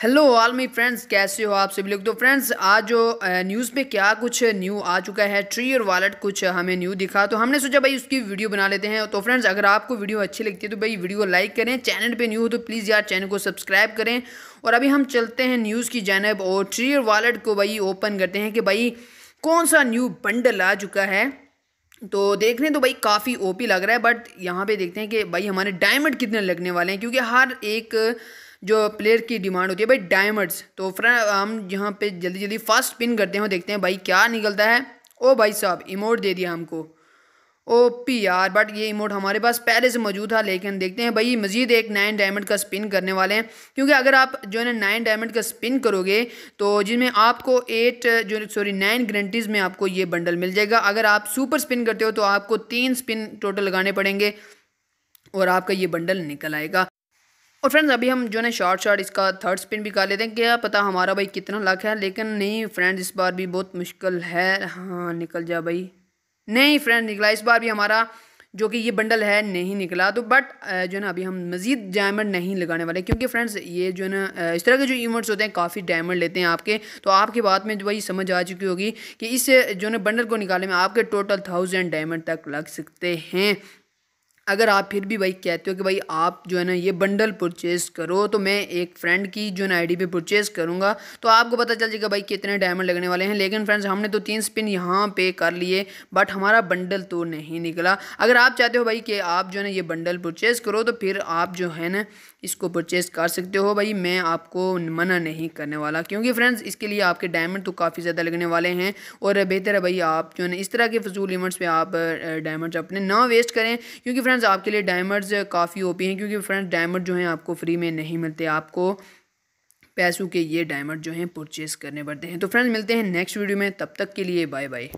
Hello all my friends कैसे हो आप सभी लोग? तो फ्रेंड्स आज जो न्यूज़ पे क्या कुछ न्यू आ चुका है ट्री और वॉलेट कुछ हमें न्यू दिखा तो हमने सोचा भाई उसकी वीडियो बना लेते हैं। तो फ्रेंड्स अगर आपको वीडियो अच्छी लगती है तो भाई वीडियो लाइक करें चैनल पे न्यू हो तो प्लीज़ यार चैनल को सब्सक्राइब करें। और अभी हम चलते हैं न्यूज़ की जानब और ट्री और वॉलेट को भाई ओपन करते हैं कि भाई कौन सा न्यू बंडल आ चुका है। तो देखने तो भाई काफ़ी ओपी लग रहा है बट यहाँ पे देखते हैं कि भाई हमारे डायमंड कितने लगने वाले हैं, क्योंकि हर एक जो प्लेयर की डिमांड होती है, भाई डायमंड्स तो फ्रेंड हम यहाँ पे जल्दी जल्दी फास्ट पिन करते हैं देखते हैं भाई क्या निकलता है। ओ भाई साहब इमोट दे दिया हमको। ओ पी यार बट ये इमोट हमारे पास पहले से मौजूद था, लेकिन देखते हैं भाई, मजीद एक नाइन डायमंड का स्पिन करने वाले हैं। क्योंकि अगर आप जो है ना नाइन डायमंड का स्पिन करोगे तो जिसमें आपको एट जो सॉरी नाइन ग्रंटीज़ में आपको ये बंडल मिल जाएगा। अगर आप सुपर स्पिन करते हो तो आपको तीन स्पिन टोटल लगाने पड़ेंगे और आपका ये बंडल निकल आएगा। और फ्रेंड्स अभी हम जो है शॉर्ट शॉर्ट इसका थर्ड स्पिन भी कर लेते हैं क्या पता हमारा भाई कितना लक है, लेकिन नहीं फ्रेंड्स इस बार भी बहुत मुश्किल है। हाँ निकल जा भाई। नहीं फ्रेंड निकला, इस बार भी हमारा जो कि ये बंडल है, नहीं निकला। तो बट जो है ना अभी हम मज़ीद डायमंड नहीं लगाने वाले, क्योंकि फ्रेंड्स ये जो है ना इस तरह के जो इवेंट्स होते हैं, काफ़ी डायमंड लेते हैं आपके। तो आपकी बात में वही समझ आ चुकी होगी कि इस, जो है बंडल को निकालने में आपके टोटल थाउज़ेंड डायमंड तक लग सकते हैं। अगर आप फिर भी भाई कहते हो कि भाई आप जो है ना ये बंडल परचेज़ करो तो मैं एक फ्रेंड की जो है ना आई पे परचेज़ करूँगा। तो आपको पता चल जाएगा भाई कितने डायमंड लगने वाले हैं। लेकिन फ्रेंड्स हमने तो तीन स्पिन यहाँ पे कर लिए बट हमारा बंडल तो नहीं निकला। अगर आप चाहते हो भाई कि आप जो है ना ये बंडल परचेज़ करो तो फिर आप जो है ना इसको परचेज़ कर सकते हो। भाई मैं आपको मना नहीं करने वाला, क्योंकि फ्रेंड्स इसके लिए आपके डायमंड तो काफ़ी ज़्यादा लगने वाले हैं। और बेहतर है भाई आप जो है ना इस तरह के फजूल इवेंट्स पर आप डायमंड्स अपने ना वेस्ट करें, क्योंकि फ्रेंड्स आपके लिए डायमंड्स काफ़ी ओपी हैं, क्योंकि फ्रेंड्स डायमंड जो हैं आपको फ्री में नहीं मिलते। आपको पैसों के ये डायमंड जो हैं परचेज़ करने पड़ते हैं। तो फ्रेंड्स मिलते हैं नेक्स्ट वीडियो में। तब तक के लिए बाय बाय